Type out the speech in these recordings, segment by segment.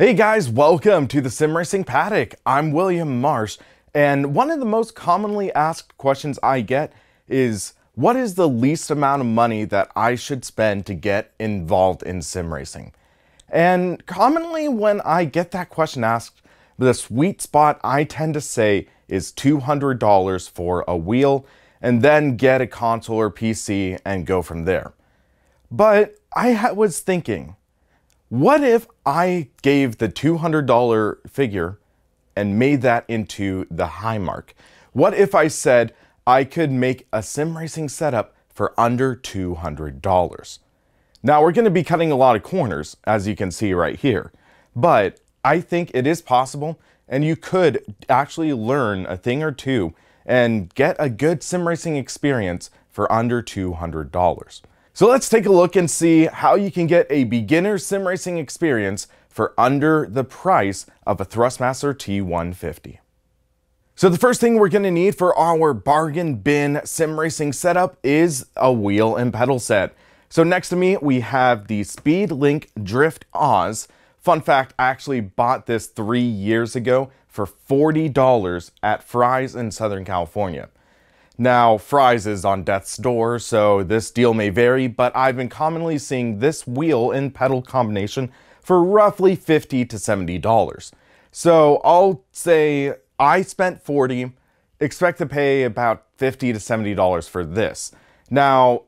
Hey guys, welcome to the Sim Racing Paddock. I'm William Marsh, and one of the most commonly asked questions I get is what is the least amount of money that I should spend to get involved in sim racing? And commonly, when I get that question asked, the sweet spot I tend to say is $200 for a wheel and then get a console or PC and go from there. But I was thinking, what if I gave the $200 figure and made that into the high mark? What if I said I could make a sim racing setup for under $200? Now we're going to be cutting a lot of corners, as you can see right here, but I think it is possible and you could actually learn a thing or two and get a good sim racing experience for under $200. So let's take a look and see how you can get a beginner sim racing experience for under the price of a Thrustmaster T150. So the first thing we're going to need for our bargain bin sim racing setup is a wheel and pedal set. So next to me we have the Speedlink Drift Oz. Fun fact, I actually bought this three years ago for $40 at Fry's in Southern California. Now, Fry's is on death's door, so this deal may vary, but I've been commonly seeing this wheel and pedal combination for roughly 50 to $70. So I'll say I spent 40, expect to pay about 50 to $70 for this. Now,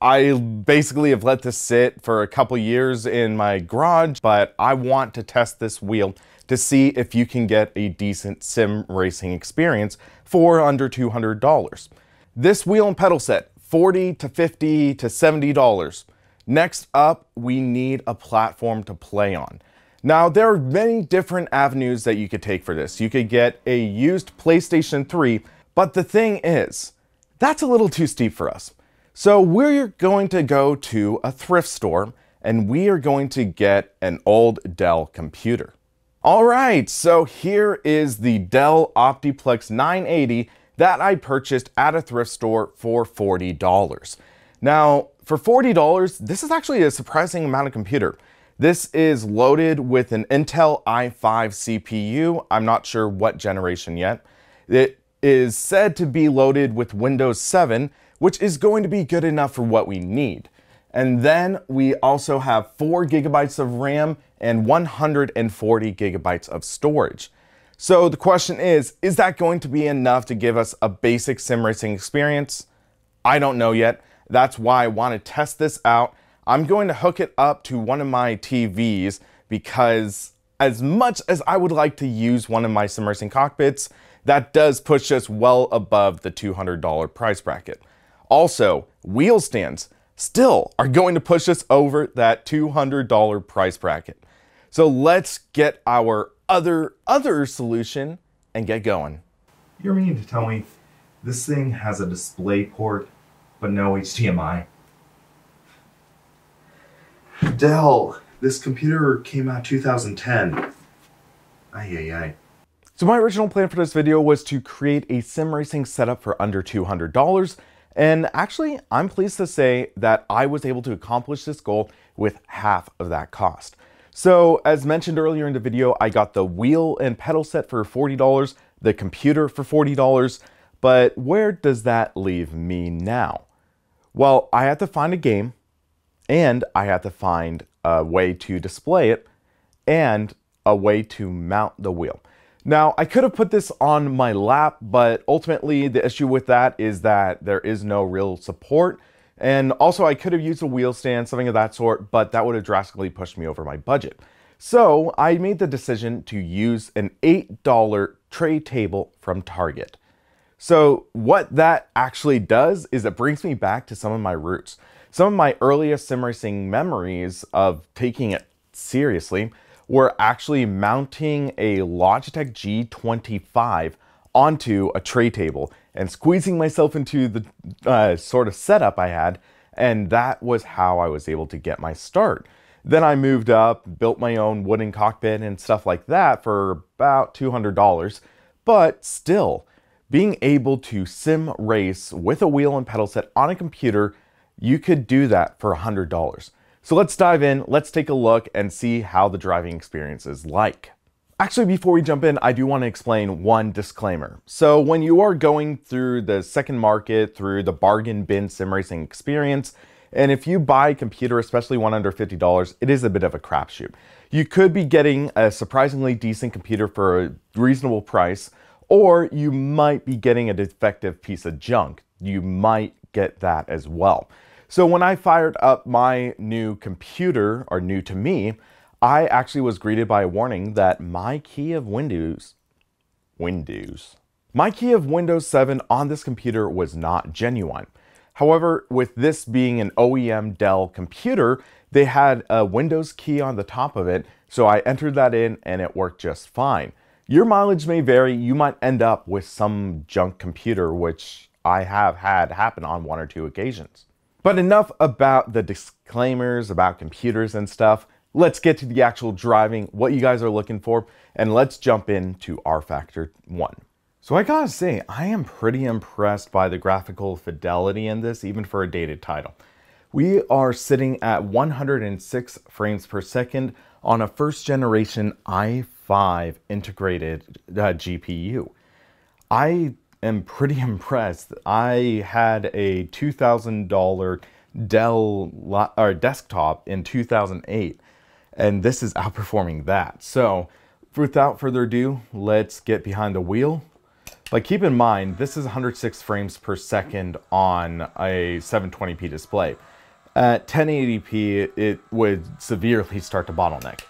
I basically have let this sit for a couple years in my garage, but I want to test this wheel to see if you can get a decent sim racing experience for under $200. This wheel and pedal set, 40 to 50 to $70. Next up, we need a platform to play on. Now, there are many different avenues that you could take for this. You could get a used PlayStation 3, but the thing is, that's a little too steep for us. So we're going to go to a thrift store and we are going to get an old Dell computer. All right, so here is the Dell Optiplex 980 that I purchased at a thrift store for $40. Now, for $40, this is actually a surprising amount of computer. This is loaded with an Intel i5 CPU. I'm not sure what generation yet. It is said to be loaded with Windows 7, which is going to be good enough for what we need. And then we also have 4 gigabytes of RAM and 140 gigabytes of storage. So the question is, is that going to be enough to give us a basic sim racing experience? I don't know yet. That's why I want to test this out. I'm going to hook it up to one of my TVs because as much as I would like to use one of my sim racing cockpits, that does push us well above the $200 price bracket. Also, wheel stands still are going to push us over that $200 price bracket. So let's get our other other solution and get going. You're meaning to tell me this thing has a display port but no HDMI? Dell, this computer came out 2010. Ay, ay, ay. So my original plan for this video was to create a sim racing setup for under $200 and actually, I'm pleased to say that I was able to accomplish this goal with half of that cost. So as mentioned earlier in the video, I got the wheel and pedal set for $40, the computer for $40, but where does that leave me now? Well, I had to find a game and I had to find a way to display it and a way to mount the wheel. Now, I could have put this on my lap, but ultimately the issue with that is that there is no real support. And also I could have used a wheel stand, something of that sort, but that would have drastically pushed me over my budget. So I made the decision to use an $8 tray table from Target. So what that actually does is it brings me back to some of my roots. Some of my earliest sim racing memories of taking it seriously were actually mounting a Logitech G25 onto a tray table and squeezing myself into the uh, sort of setup I had. And that was how I was able to get my start. Then I moved up, built my own wooden cockpit and stuff like that for about $200. But still, being able to sim race with a wheel and pedal set on a computer, you could do that for $100. So let's dive in, let's take a look and see how the driving experience is like. Actually, before we jump in, I do want to explain one disclaimer. So when you are going through the second market, through the bargain bin sim racing experience, and if you buy a computer, especially one under $50, it is a bit of a crapshoot. You could be getting a surprisingly decent computer for a reasonable price, or you might be getting a defective piece of junk. You might get that as well. So when I fired up my new computer, or new to me, I actually was greeted by a warning that my key of Windows, Windows, my key of Windows 7 on this computer was not genuine. However, with this being an OEM Dell computer, they had a Windows key on the top of it, so I entered that in and it worked just fine. Your mileage may vary, you might end up with some junk computer, which I have had happen on one or two occasions. But enough about the disclaimers about computers and stuff. Let's get to the actual driving, what you guys are looking for, and let's jump into rFactor 1. So I gotta say, I am pretty impressed by the graphical fidelity in this, even for a dated title. We are sitting at 106 frames per second on a first generation i5 integrated uh, GPU. I am pretty impressed. I had a $2,000 Dell or desktop in 2008, and this is outperforming that. So without further ado, let's get behind the wheel but keep in mind, this is 106 frames per second on a 720p display. At 1080p, it would severely start to bottleneck.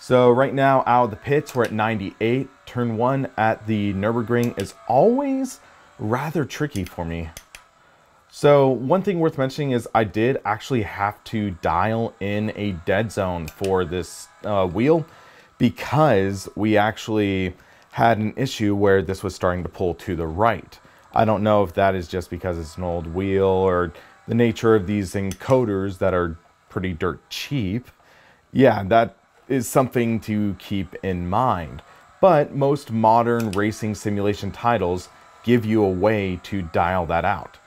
So right now, out of the pits, we're at 98. Turn one at the Nürburgring is always rather tricky for me. So one thing worth mentioning is I did actually have to dial in a dead zone for this uh, wheel because we actually had an issue where this was starting to pull to the right. I don't know if that is just because it's an old wheel or the nature of these encoders that are pretty dirt cheap. Yeah, that is something to keep in mind. But most modern racing simulation titles give you a way to dial that out.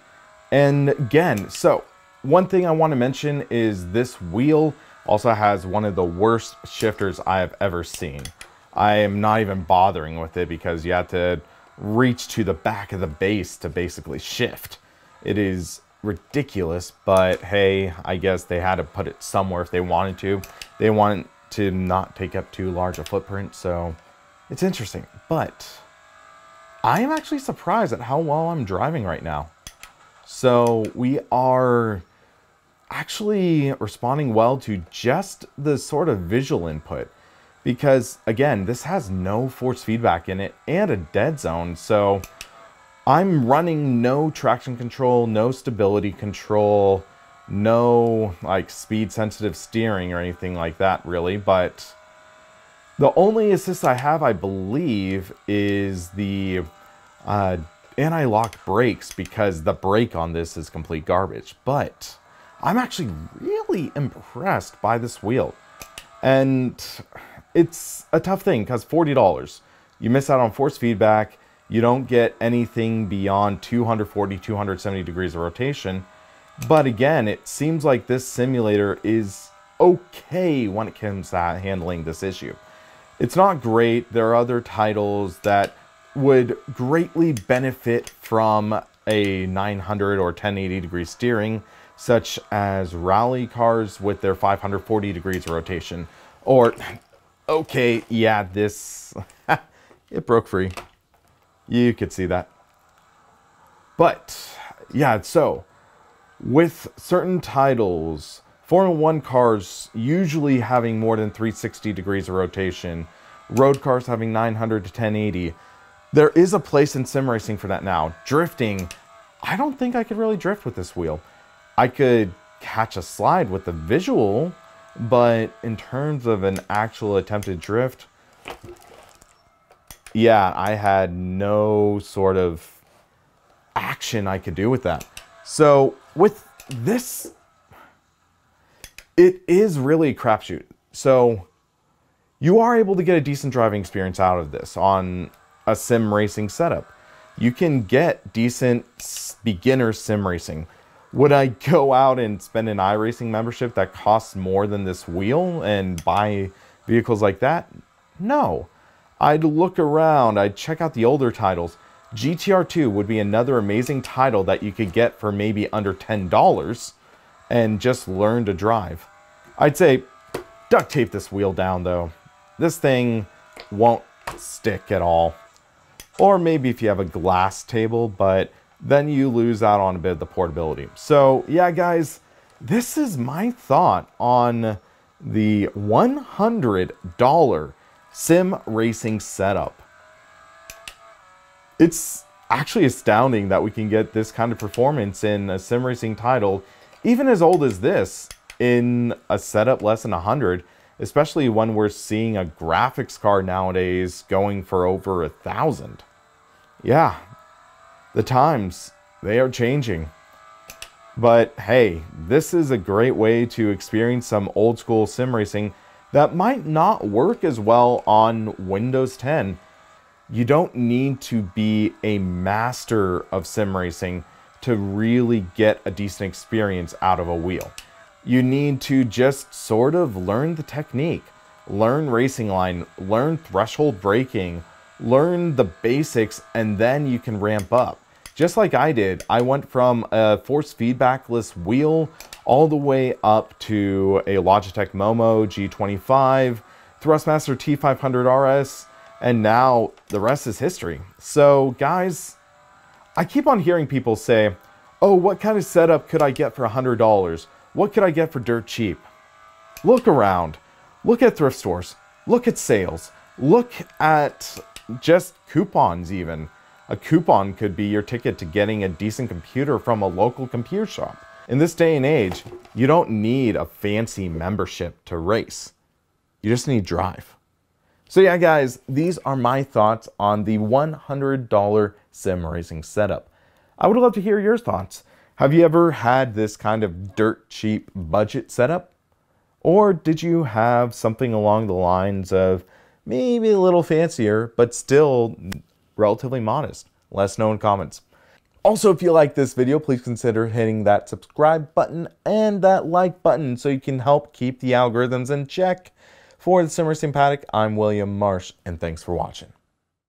And again, so one thing I want to mention is this wheel also has one of the worst shifters I have ever seen. I am not even bothering with it because you have to reach to the back of the base to basically shift. It is ridiculous, but hey, I guess they had to put it somewhere if they wanted to. They wanted to not take up too large a footprint, so it's interesting. But I am actually surprised at how well I'm driving right now. So we are actually responding well to just the sort of visual input because again, this has no force feedback in it and a dead zone. So I'm running no traction control, no stability control, no like speed sensitive steering or anything like that really. But the only assist I have, I believe, is the uh, anti-lock brakes because the brake on this is complete garbage. But I'm actually really impressed by this wheel. And it's a tough thing because $40, you miss out on force feedback. You don't get anything beyond 240, 270 degrees of rotation. But again, it seems like this simulator is okay when it comes to handling this issue. It's not great. There are other titles that would greatly benefit from a 900 or 1080 degree steering, such as rally cars with their 540 degrees rotation, or Okay, yeah, this... it broke free. You could see that. But, yeah, so, with certain titles, Formula 1 cars usually having more than 360 degrees of rotation, road cars having 900 to 1080, there is a place in sim racing for that now. Drifting, I don't think I could really drift with this wheel. I could catch a slide with the visual, but in terms of an actual attempted drift, yeah, I had no sort of action I could do with that. So with this, it is really a crapshoot. So you are able to get a decent driving experience out of this on a sim racing setup. You can get decent beginner sim racing Would I go out and spend an iRacing membership that costs more than this wheel and buy vehicles like that? No. I'd look around, I'd check out the older titles. GTR2 would be another amazing title that you could get for maybe under $10 and just learn to drive. I'd say duct tape this wheel down though. This thing won't stick at all. Or maybe if you have a glass table, but then you lose out on a bit of the portability. So yeah, guys, this is my thought on the $100 sim racing setup. It's actually astounding that we can get this kind of performance in a sim racing title, even as old as this, in a setup less than 100, especially when we're seeing a graphics card nowadays going for over a thousand. Yeah, the times, they are changing. But hey, this is a great way to experience some old school sim racing that might not work as well on Windows 10. You don't need to be a master of sim racing to really get a decent experience out of a wheel. You need to just sort of learn the technique, learn racing line, learn threshold braking, learn the basics, and then you can ramp up. Just like I did, I went from a force feedbackless wheel all the way up to a Logitech Momo G25, Thrustmaster T500 RS, and now the rest is history. So guys, I keep on hearing people say, oh, what kind of setup could I get for $100? What could I get for dirt cheap? Look around. Look at thrift stores. Look at sales. Look at just coupons even. A coupon could be your ticket to getting a decent computer from a local computer shop. In this day and age, you don't need a fancy membership to race. You just need drive. So yeah, guys, these are my thoughts on the $100 sim racing setup. I would love to hear your thoughts. Have you ever had this kind of dirt cheap budget setup? Or did you have something along the lines of maybe a little fancier, but still relatively modest. Less known comments. Also, if you like this video, please consider hitting that subscribe button and that like button so you can help keep the algorithms in check. For the Sim Racing I'm William Marsh, and thanks for watching.